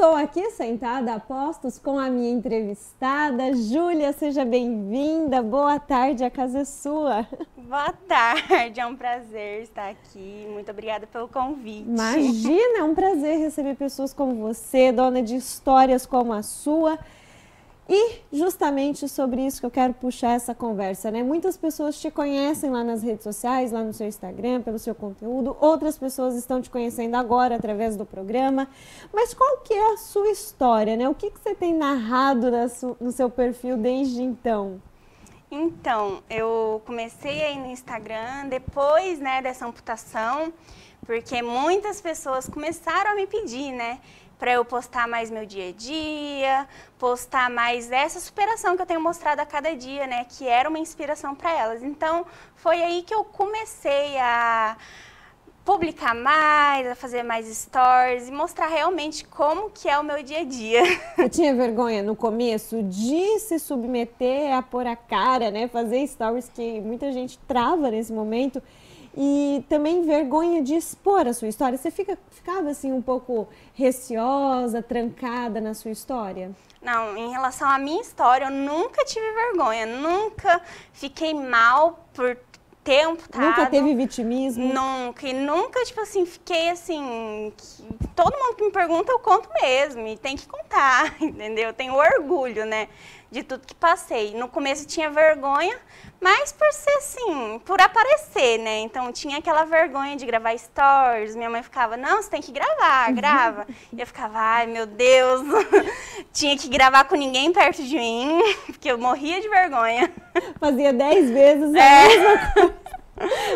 Estou aqui sentada a postos com a minha entrevistada. Júlia, seja bem-vinda. Boa tarde, a casa é sua. Boa tarde, é um prazer estar aqui. Muito obrigada pelo convite. Imagina, é um prazer receber pessoas como você, dona de histórias como a sua. E justamente sobre isso que eu quero puxar essa conversa, né? Muitas pessoas te conhecem lá nas redes sociais, lá no seu Instagram, pelo seu conteúdo, outras pessoas estão te conhecendo agora através do programa. Mas qual que é a sua história, né? O que, que você tem narrado no seu perfil desde então? Então, eu comecei aí no Instagram depois, né, dessa amputação, porque muitas pessoas começaram a me pedir, né? Para eu postar mais meu dia a dia, postar mais essa superação que eu tenho mostrado a cada dia, né, que era uma inspiração para elas. Então, foi aí que eu comecei a publicar mais, a fazer mais stories e mostrar realmente como que é o meu dia a dia. Você tinha vergonha no começo de se submeter a pôr a cara, né, fazer stories que muita gente trava nesse momento e também vergonha de expor a sua história. Você fica, ficava assim um pouco receosa, trancada na sua história? Não, em relação à minha história, eu nunca tive vergonha, nunca fiquei mal por ter amputado. Nunca teve vitimismo? Nunca, e nunca, tipo assim, fiquei assim. todo mundo que me pergunta, eu conto mesmo, e tem que contar, entendeu? Eu tenho orgulho, né, de tudo que passei. No começo tinha vergonha, mas por ser assim, por aparecer, né? Então tinha aquela vergonha de gravar stories. Minha mãe ficava, não, você tem que gravar, grava. E eu ficava, ai meu Deus, tinha que gravar com ninguém perto de mim, porque eu morria de vergonha. Fazia dez vezes a é. mesma coisa.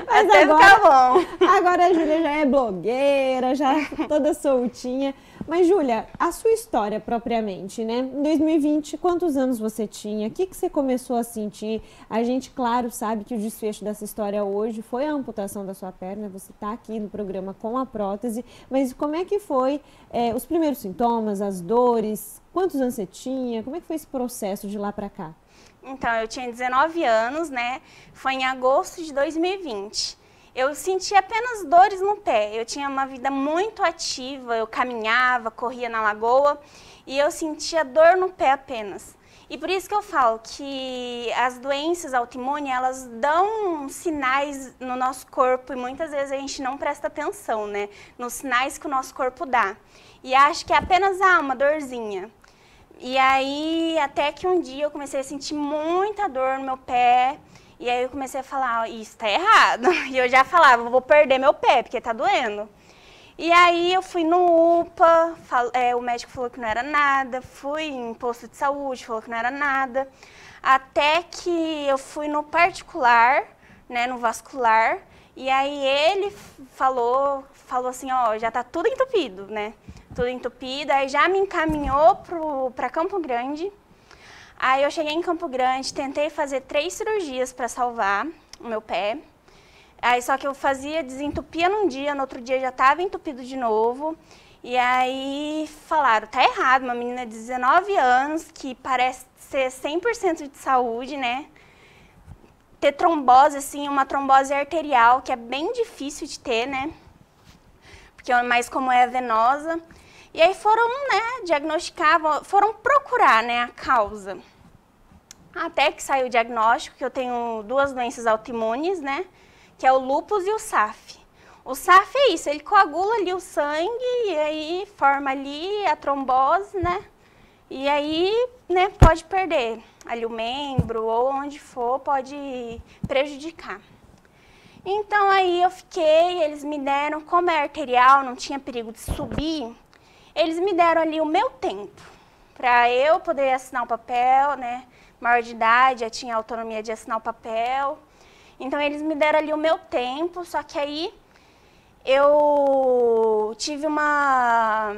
Mas Até agora, bom. agora a Júlia já é blogueira, já toda soltinha. Mas, Júlia, a sua história propriamente, né? Em 2020, quantos anos você tinha? O que, que você começou a sentir? A gente, claro, sabe que o desfecho dessa história hoje foi a amputação da sua perna. Você está aqui no programa com a prótese. Mas como é que foi é, os primeiros sintomas, as dores? Quantos anos você tinha? Como é que foi esse processo de lá para cá? Então, eu tinha 19 anos, né? Foi em agosto de 2020. Eu sentia apenas dores no pé. Eu tinha uma vida muito ativa, eu caminhava, corria na lagoa e eu sentia dor no pé apenas. E por isso que eu falo que as doenças autoimunes, elas dão sinais no nosso corpo e muitas vezes a gente não presta atenção, né? Nos sinais que o nosso corpo dá. E acha que é apenas ah, uma dorzinha. E aí, até que um dia eu comecei a sentir muita dor no meu pé. E aí eu comecei a falar, isso tá errado. E eu já falava, vou perder meu pé, porque tá doendo. E aí eu fui no UPA, fal, é, o médico falou que não era nada, fui em posto de saúde, falou que não era nada. Até que eu fui no particular, né, no vascular, e aí ele falou, falou assim, ó, já tá tudo entupido, né? tudo entupido. Aí já me encaminhou para Campo Grande. Aí eu cheguei em Campo Grande, tentei fazer três cirurgias para salvar o meu pé. Aí só que eu fazia, desentupia num dia, no outro dia já estava entupido de novo. E aí falaram, tá errado, uma menina de 19 anos que parece ser 100% de saúde, né? Ter trombose, assim, uma trombose arterial, que é bem difícil de ter, né? Porque, mas como é venosa, e aí foram, né, diagnosticar, foram procurar, né, a causa. Até que saiu o diagnóstico que eu tenho duas doenças autoimunes, né, que é o lúpus e o SAF. O SAF é isso, ele coagula ali o sangue e aí forma ali a trombose, né, e aí, né, pode perder ali o membro ou onde for, pode prejudicar. Então aí eu fiquei, eles me deram, como é arterial, não tinha perigo de subir, eles me deram ali o meu tempo para eu poder assinar o papel, né? Maior de idade, já tinha autonomia de assinar o papel. Então eles me deram ali o meu tempo, só que aí eu tive uma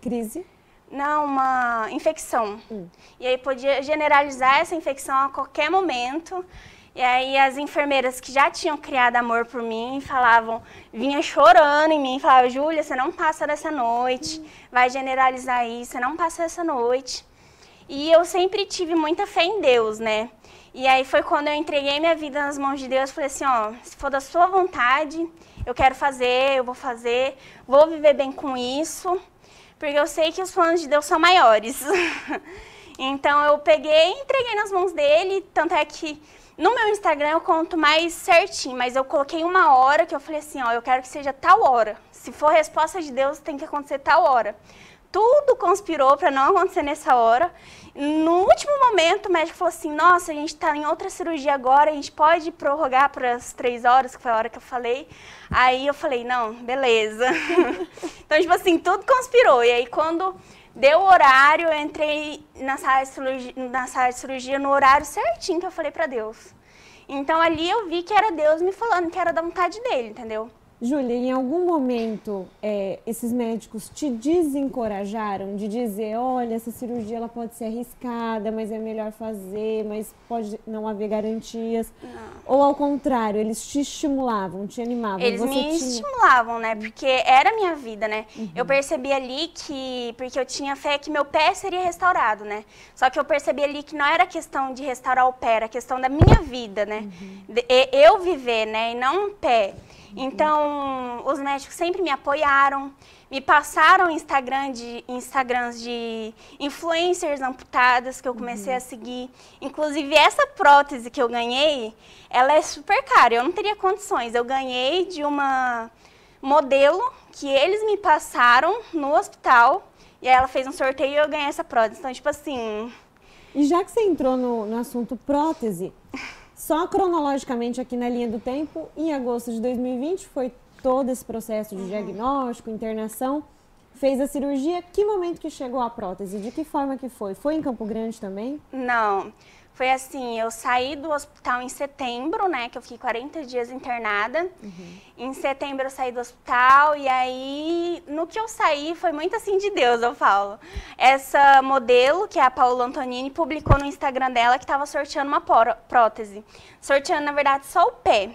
crise. Não, uma infecção. Hum. E aí podia generalizar essa infecção a qualquer momento. E aí as enfermeiras que já tinham criado amor por mim falavam, vinha chorando em mim, falavam, Júlia, você não passa dessa noite, vai generalizar isso, você não passa dessa noite. E eu sempre tive muita fé em Deus, né? E aí foi quando eu entreguei minha vida nas mãos de Deus, falei assim, ó, se for da sua vontade, eu quero fazer, eu vou fazer, vou viver bem com isso, porque eu sei que os planos de Deus são maiores. então eu peguei e entreguei nas mãos dele, tanto é que no meu Instagram eu conto mais certinho, mas eu coloquei uma hora que eu falei assim, ó, eu quero que seja tal hora. Se for resposta de Deus, tem que acontecer tal hora. Tudo conspirou para não acontecer nessa hora. No último momento, o médico falou assim: Nossa, a gente está em outra cirurgia agora, a gente pode prorrogar para as três horas, que foi a hora que eu falei. Aí eu falei: Não, beleza. então, tipo assim, tudo conspirou. E aí, quando deu o horário, eu entrei na sala, de cirurgia, na sala de cirurgia no horário certinho que eu falei para Deus. Então, ali eu vi que era Deus me falando que era da vontade dele, entendeu? Júlia, em algum momento é, esses médicos te desencorajaram de dizer, olha, essa cirurgia ela pode ser arriscada, mas é melhor fazer, mas pode não haver garantias? Não. Ou ao contrário, eles te estimulavam, te animavam? Eles Você me tinha... estimulavam, né? Porque era a minha vida, né? Uhum. Eu percebi ali que, porque eu tinha fé que meu pé seria restaurado, né? Só que eu percebi ali que não era questão de restaurar o pé, era questão da minha vida, né? Uhum. De, eu viver, né? E não um pé. Então, os médicos sempre me apoiaram, me passaram Instagram de, Instagrams de influencers amputadas que eu comecei uhum. a seguir. Inclusive, essa prótese que eu ganhei, ela é super cara, eu não teria condições. Eu ganhei de uma modelo que eles me passaram no hospital, e aí ela fez um sorteio e eu ganhei essa prótese. Então, tipo assim... E já que você entrou no, no assunto prótese, só cronologicamente aqui na linha do tempo, em agosto de 2020 foi todo esse processo de uhum. diagnóstico, internação, fez a cirurgia. Que momento que chegou a prótese? De que forma que foi? Foi em Campo Grande também? Não. Foi assim, eu saí do hospital em setembro, né, que eu fiquei 40 dias internada. Uhum. Em setembro eu saí do hospital e aí, no que eu saí, foi muito assim de Deus, eu falo. Essa modelo, que é a Paula Antonini, publicou no Instagram dela que estava sorteando uma prótese. Sorteando, na verdade, só o pé.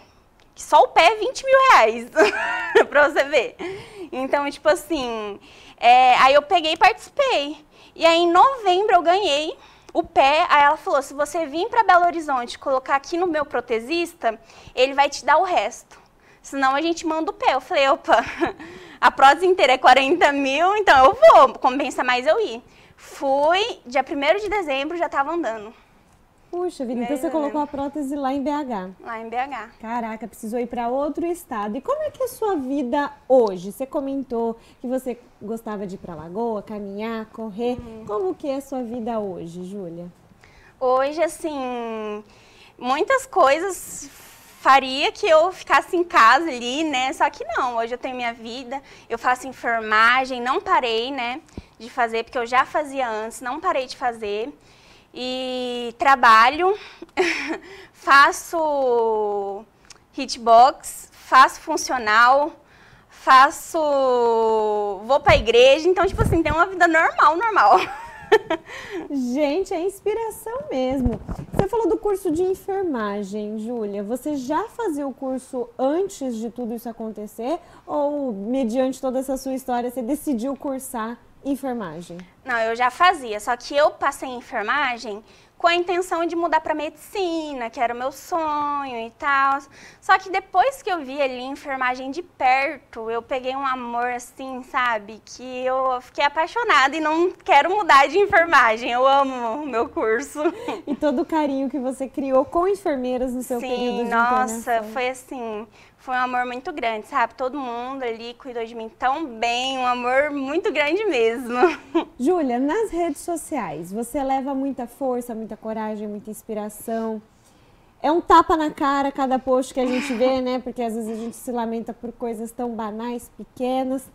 Só o pé é 20 mil reais, pra você ver. Então, tipo assim, é, aí eu peguei e participei. E aí, em novembro, eu ganhei o pé, aí ela falou: se você vir para Belo Horizonte colocar aqui no meu protesista, ele vai te dar o resto. Senão a gente manda o pé. Eu falei: opa, a prótese inteira é 40 mil, então eu vou, compensa mais eu ir. Fui, dia 1 de dezembro já estava andando. Puxa vida, então você colocou a prótese lá em BH. Lá em BH. Caraca, precisou ir para outro estado. E como é que é a sua vida hoje? Você comentou que você gostava de ir para Lagoa, caminhar, correr. Uhum. Como que é a sua vida hoje, Júlia? Hoje, assim, muitas coisas faria que eu ficasse em casa ali, né? Só que não, hoje eu tenho minha vida, eu faço enfermagem, não parei, né, de fazer, porque eu já fazia antes, não parei de fazer e trabalho, faço hitbox, faço funcional, faço. vou pra igreja, então, tipo assim, tem uma vida normal, normal. Gente, é inspiração mesmo. Você falou do curso de enfermagem, Júlia. Você já fazia o curso antes de tudo isso acontecer? Ou, mediante toda essa sua história, você decidiu cursar enfermagem? Não, eu já fazia, só que eu passei em enfermagem com a intenção de mudar para medicina, que era o meu sonho e tal. Só que depois que eu vi ali enfermagem de perto, eu peguei um amor assim, sabe, que eu fiquei apaixonada e não quero mudar de enfermagem. Eu amo o meu curso. E todo o carinho que você criou com enfermeiras no seu Sim, período de nossa, foi assim, foi um amor muito grande, sabe? Todo mundo ali cuidou de mim tão bem, um amor muito grande mesmo. Júlia, nas redes sociais, você leva muita força, muita coragem, muita inspiração. É um tapa na cara cada post que a gente vê, né? Porque às vezes a gente se lamenta por coisas tão banais, pequenas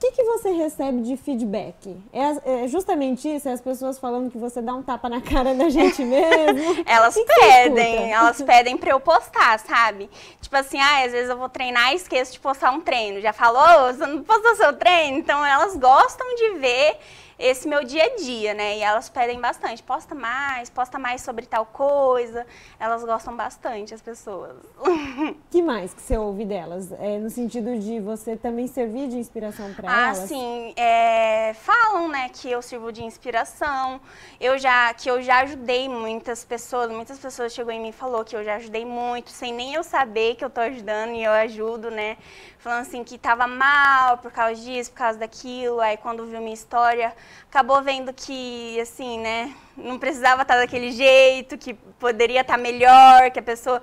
que, que você recebe de feedback? É, é, justamente isso? É as pessoas falando que você dá um tapa na cara da gente mesmo? elas que pedem, que elas pedem pra eu postar, sabe? Tipo assim, ah, às vezes eu vou treinar e esqueço de postar um treino. Já falou, oh, você não postou seu treino? Então elas gostam de ver esse meu dia a dia, né? E elas pedem bastante, posta mais, posta mais sobre tal coisa. Elas gostam bastante, as pessoas. que mais que você ouve delas? É, no sentido de você também servir de inspiração para ah, elas? Ah, sim. É, falam, né, que eu sirvo de inspiração. Eu já, que eu já ajudei muitas pessoas. Muitas pessoas chegou em mim e falou que eu já ajudei muito, sem nem eu saber que eu tô ajudando e eu ajudo, né? Falando assim que tava mal por causa disso, por causa daquilo. Aí quando viu minha história, acabou vendo que, assim, né, não precisava estar daquele jeito, que poderia estar melhor, que a pessoa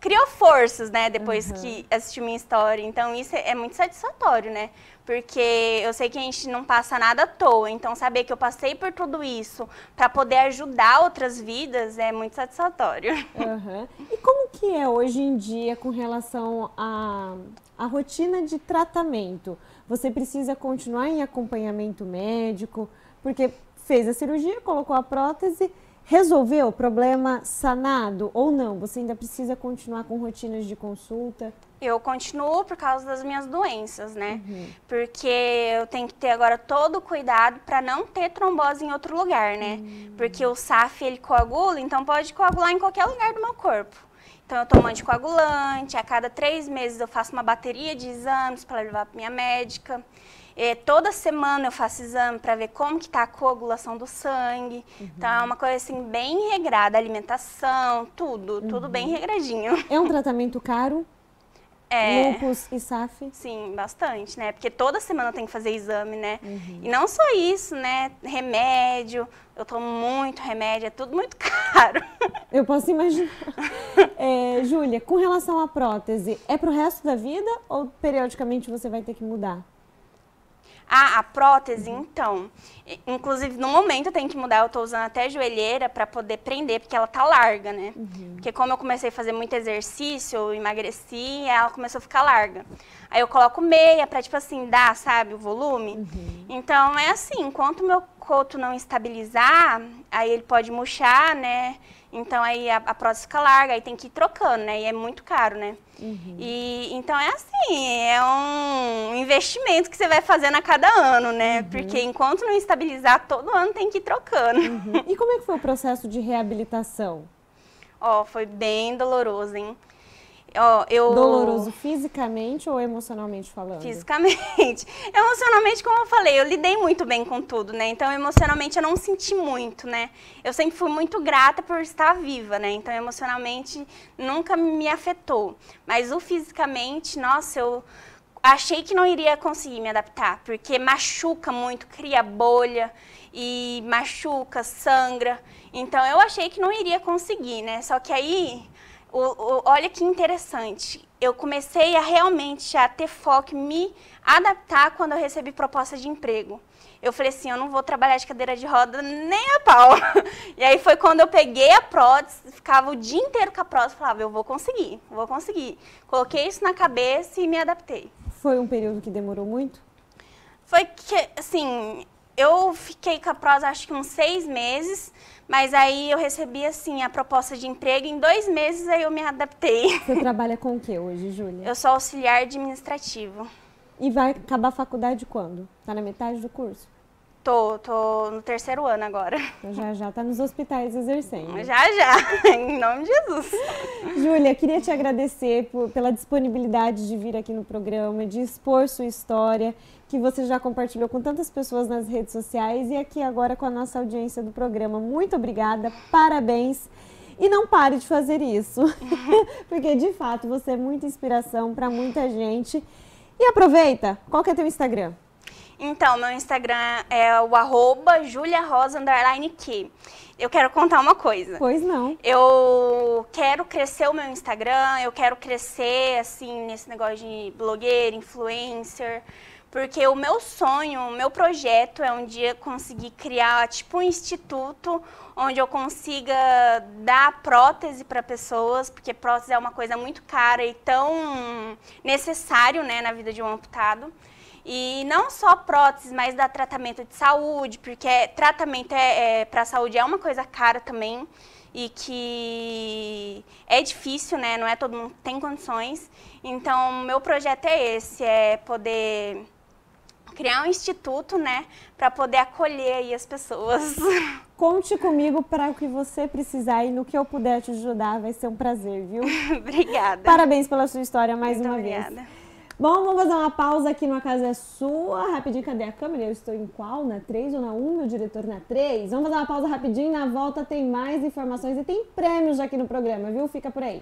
criou forças, né, depois uhum. que assistiu minha história. Então isso é, é muito satisfatório, né? Porque eu sei que a gente não passa nada à toa. Então saber que eu passei por tudo isso para poder ajudar outras vidas é muito satisfatório. Uhum. E como que é hoje em dia com relação à a, a rotina de tratamento? Você precisa continuar em acompanhamento médico, porque fez a cirurgia, colocou a prótese Resolveu o problema sanado ou não? Você ainda precisa continuar com rotinas de consulta? Eu continuo por causa das minhas doenças, né? Uhum. Porque eu tenho que ter agora todo o cuidado para não ter trombose em outro lugar, né? Uhum. Porque o SAF ele coagula, então pode coagular em qualquer lugar do meu corpo. Então eu tomo anticoagulante, a cada três meses eu faço uma bateria de exames para levar para minha médica. É, toda semana eu faço exame para ver como que está a coagulação do sangue. Uhum. Então é uma coisa assim bem regrada, alimentação, tudo, uhum. tudo bem regradinho. É um tratamento caro? É, Lupus e SAF? Sim, bastante, né? Porque toda semana eu tenho que fazer exame, né? Uhum. E não só isso, né? Remédio, eu tomo muito remédio, é tudo muito caro. Eu posso imaginar. É, Júlia, com relação à prótese, é pro resto da vida ou periodicamente você vai ter que mudar? Ah, a prótese, então. Inclusive, no momento eu tenho que mudar, eu tô usando até joelheira para poder prender, porque ela tá larga, né? Uhum. Porque como eu comecei a fazer muito exercício, eu emagreci, ela começou a ficar larga. Aí eu coloco meia para tipo assim, dar, sabe, o volume. Uhum. Então, é assim, enquanto o meu coto não estabilizar, aí ele pode murchar, né? Então aí a, a prótese fica larga, aí tem que ir trocando, né? E é muito caro, né? Uhum. E então é assim, é um investimento que você vai fazendo a cada ano, né? Uhum. Porque enquanto não estabilizar, todo ano tem que ir trocando. Uhum. E como é que foi o processo de reabilitação? Ó, oh, foi bem doloroso, hein? Ó, eu... Doloroso fisicamente ou emocionalmente falando? Fisicamente. Emocionalmente, como eu falei, eu lidei muito bem com tudo, né? Então, emocionalmente, eu não senti muito, né? Eu sempre fui muito grata por estar viva, né? Então, emocionalmente, nunca me afetou. Mas o fisicamente, nossa, eu achei que não iria conseguir me adaptar, porque machuca muito, cria bolha e machuca, sangra. Então, eu achei que não iria conseguir, né? Só que aí o, o, olha que interessante. Eu comecei a realmente a ter foco, me adaptar quando eu recebi proposta de emprego. Eu falei assim, eu não vou trabalhar de cadeira de roda nem a pau. E aí foi quando eu peguei a prótese, ficava o dia inteiro com a prótese, falava, eu vou conseguir, vou conseguir. Coloquei isso na cabeça e me adaptei. Foi um período que demorou muito? Foi que, assim, eu fiquei com a prótese acho que uns seis meses, mas aí eu recebi, assim, a proposta de emprego. Em dois meses, aí eu me adaptei. Você trabalha com o que hoje, Júlia? Eu sou auxiliar administrativo. E vai acabar a faculdade quando? Tá na metade do curso? Tô, tô no terceiro ano agora. Então já já tá nos hospitais exercendo. Já já, em nome de Jesus. Júlia, queria te agradecer por, pela disponibilidade de vir aqui no programa, de expor sua história que você já compartilhou com tantas pessoas nas redes sociais e aqui agora com a nossa audiência do programa. Muito obrigada, parabéns. E não pare de fazer isso, porque de fato você é muita inspiração para muita gente. E aproveita, qual que é teu Instagram? Então, meu Instagram é o arroba juliarosa, Eu quero contar uma coisa. Pois não. Eu quero crescer o meu Instagram, eu quero crescer, assim, nesse negócio de blogueira, influencer. Porque o meu sonho, o meu projeto é um dia conseguir criar tipo um instituto onde eu consiga dar prótese para pessoas, porque prótese é uma coisa muito cara e tão necessário, né, na vida de um amputado. E não só prótese, mas dar tratamento de saúde, porque tratamento é, é para a saúde é uma coisa cara também e que é difícil, né? Não é todo mundo que tem condições. Então, meu projeto é esse, é poder criar um instituto, né, para poder acolher aí as pessoas. Conte comigo para o que você precisar e no que eu puder te ajudar, vai ser um prazer, viu? obrigada. Parabéns pela sua história mais Muito uma obrigada. vez. Bom, vamos fazer uma pausa aqui no Casa é Sua. Rapidinho, cadê a câmera? Eu estou em qual? Na 3 ou na 1? Meu diretor na 3. Vamos fazer uma pausa rapidinho. Na volta tem mais informações e tem prêmios aqui no programa, viu? Fica por aí.